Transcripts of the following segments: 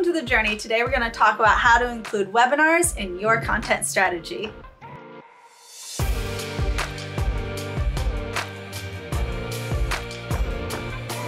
welcome to the journey. Today we're going to talk about how to include webinars in your content strategy.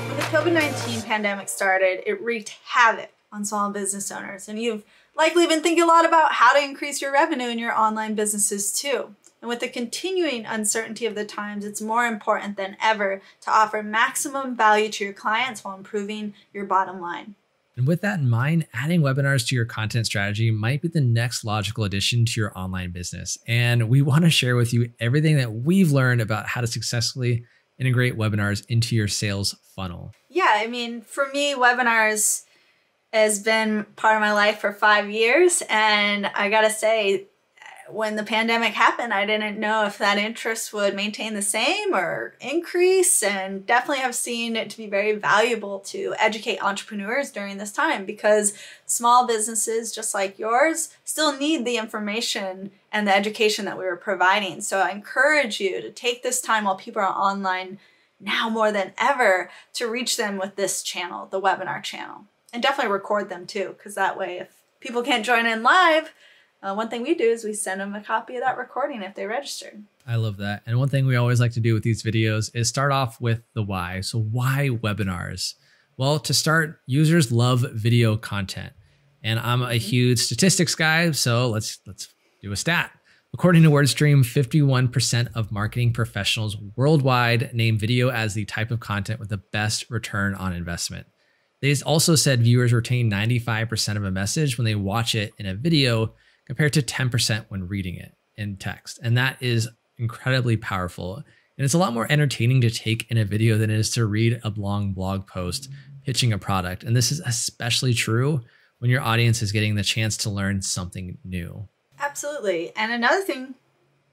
When the COVID-19 pandemic started, it wreaked havoc on small business owners, and you've likely been thinking a lot about how to increase your revenue in your online businesses too. And with the continuing uncertainty of the times, it's more important than ever to offer maximum value to your clients while improving your bottom line. And with that in mind, adding webinars to your content strategy might be the next logical addition to your online business. And we want to share with you everything that we've learned about how to successfully integrate webinars into your sales funnel. Yeah, I mean, for me, webinars has been part of my life for five years. And I gotta say, when the pandemic happened, I didn't know if that interest would maintain the same or increase, and definitely have seen it to be very valuable to educate entrepreneurs during this time because small businesses, just like yours, still need the information and the education that we were providing. So I encourage you to take this time while people are online now more than ever to reach them with this channel, the webinar channel. And definitely record them too, because that way, if people can't join in live, uh, one thing we do is we send them a copy of that recording if they registered. I love that. And one thing we always like to do with these videos is start off with the why. So, why webinars? Well, to start, users love video content. And I'm a mm-hmm. huge statistics guy, so let's let's do a stat. According to WordStream, 51% of marketing professionals worldwide name video as the type of content with the best return on investment. They also said viewers retain 95% of a message when they watch it in a video compared to 10% when reading it in text. And that is incredibly powerful. And it's a lot more entertaining to take in a video than it is to read a long blog post pitching a product. And this is especially true when your audience is getting the chance to learn something new. Absolutely. And another thing,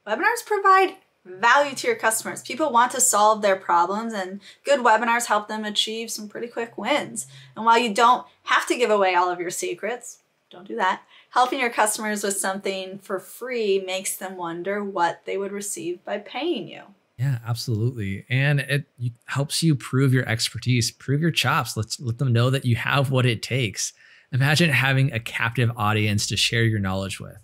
webinars provide value to your customers. People want to solve their problems, and good webinars help them achieve some pretty quick wins. And while you don't have to give away all of your secrets, don't do that helping your customers with something for free makes them wonder what they would receive by paying you. Yeah, absolutely. And it helps you prove your expertise, prove your chops. Let's let them know that you have what it takes. Imagine having a captive audience to share your knowledge with.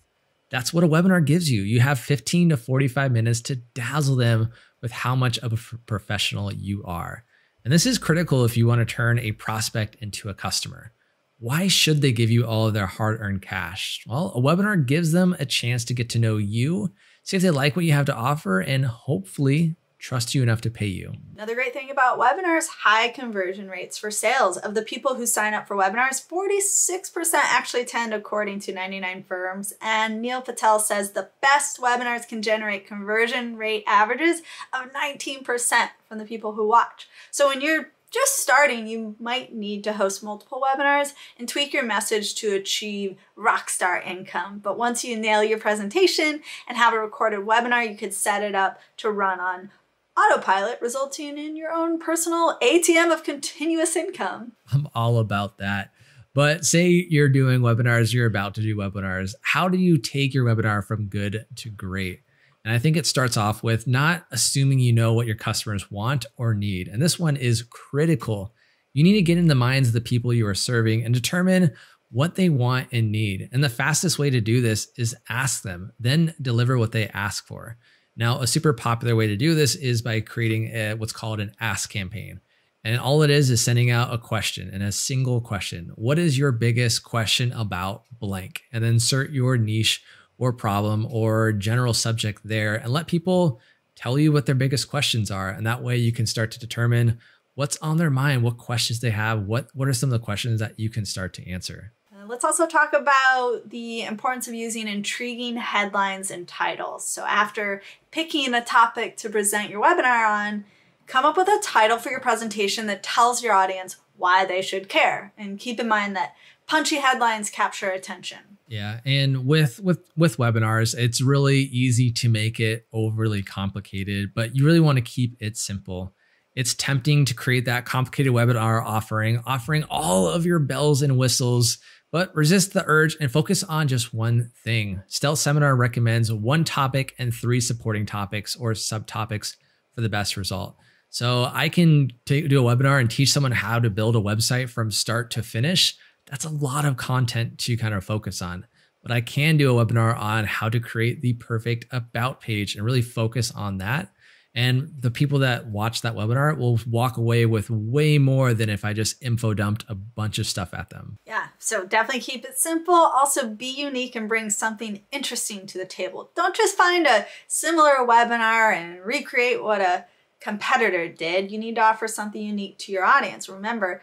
That's what a webinar gives you. You have 15 to 45 minutes to dazzle them with how much of a professional you are. And this is critical if you want to turn a prospect into a customer. Why should they give you all of their hard earned cash? Well, a webinar gives them a chance to get to know you, see if they like what you have to offer, and hopefully trust you enough to pay you. Another great thing about webinars, high conversion rates for sales. Of the people who sign up for webinars, 46% actually attend according to 99 firms. And Neil Patel says the best webinars can generate conversion rate averages of 19% from the people who watch. So when you're just starting, you might need to host multiple webinars and tweak your message to achieve rockstar income. But once you nail your presentation and have a recorded webinar, you could set it up to run on autopilot, resulting in your own personal ATM of continuous income. I'm all about that. But say you're doing webinars, you're about to do webinars. How do you take your webinar from good to great? And I think it starts off with not assuming you know what your customers want or need. And this one is critical. You need to get in the minds of the people you are serving and determine what they want and need. And the fastest way to do this is ask them, then deliver what they ask for. Now, a super popular way to do this is by creating a, what's called an ask campaign. And all it is is sending out a question and a single question. What is your biggest question about blank? And then insert your niche or problem or general subject there and let people tell you what their biggest questions are. And that way you can start to determine what's on their mind, what questions they have, what, what are some of the questions that you can start to answer. Uh, let's also talk about the importance of using intriguing headlines and titles. So, after picking a topic to present your webinar on, come up with a title for your presentation that tells your audience why they should care. And keep in mind that punchy headlines capture attention. Yeah, and with with with webinars, it's really easy to make it overly complicated, but you really want to keep it simple. It's tempting to create that complicated webinar offering, offering all of your bells and whistles, but resist the urge and focus on just one thing. Stealth Seminar recommends one topic and three supporting topics or subtopics for the best result. So I can take, do a webinar and teach someone how to build a website from start to finish that's a lot of content to kind of focus on. But I can do a webinar on how to create the perfect about page and really focus on that. And the people that watch that webinar will walk away with way more than if I just info dumped a bunch of stuff at them. Yeah, so definitely keep it simple. Also, be unique and bring something interesting to the table. Don't just find a similar webinar and recreate what a competitor did. You need to offer something unique to your audience. Remember,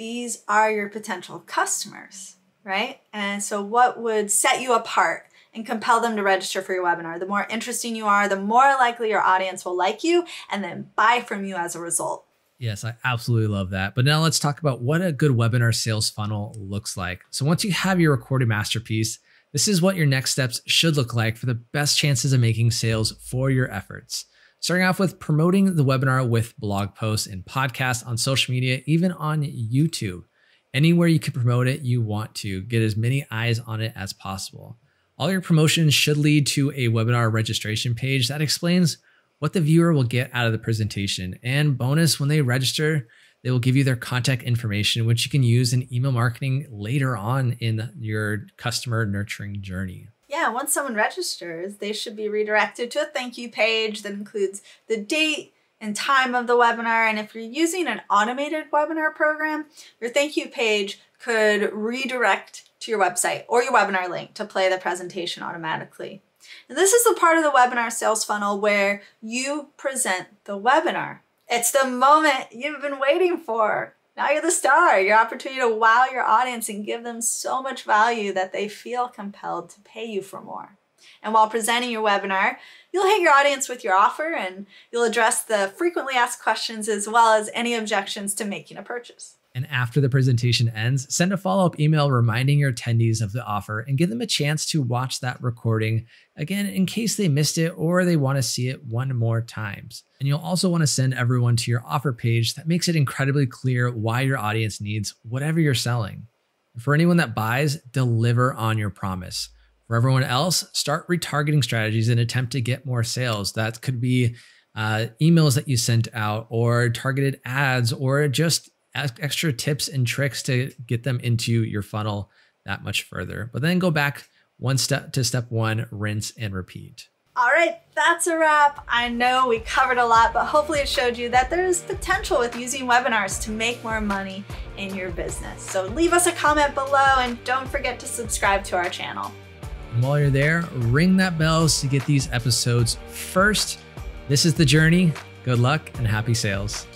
these are your potential customers, right? And so, what would set you apart? and compel them to register for your webinar. The more interesting you are, the more likely your audience will like you and then buy from you as a result. Yes, I absolutely love that. But now let's talk about what a good webinar sales funnel looks like. So once you have your recorded masterpiece, this is what your next steps should look like for the best chances of making sales for your efforts. Starting off with promoting the webinar with blog posts and podcasts on social media, even on YouTube. Anywhere you can promote it, you want to get as many eyes on it as possible. All your promotions should lead to a webinar registration page that explains what the viewer will get out of the presentation. And bonus, when they register, they will give you their contact information, which you can use in email marketing later on in your customer nurturing journey. Yeah, once someone registers, they should be redirected to a thank you page that includes the date and time of the webinar. And if you're using an automated webinar program, your thank you page could redirect to your website or your webinar link to play the presentation automatically. And this is the part of the webinar sales funnel where you present the webinar. It's the moment you've been waiting for. Now you're the star, your opportunity to wow your audience and give them so much value that they feel compelled to pay you for more. And while presenting your webinar, you'll hit your audience with your offer and you'll address the frequently asked questions as well as any objections to making a purchase. And after the presentation ends, send a follow up email reminding your attendees of the offer and give them a chance to watch that recording again in case they missed it or they want to see it one more times. And you'll also want to send everyone to your offer page that makes it incredibly clear why your audience needs whatever you're selling. For anyone that buys, deliver on your promise. For everyone else, start retargeting strategies and attempt to get more sales. That could be uh, emails that you sent out, or targeted ads, or just extra tips and tricks to get them into your funnel that much further. But then go back one step to step one, rinse and repeat. All right, that's a wrap. I know we covered a lot, but hopefully it showed you that there's potential with using webinars to make more money in your business. So leave us a comment below and don't forget to subscribe to our channel. And while you're there, ring that bell to get these episodes first. This is the journey. Good luck and happy sales.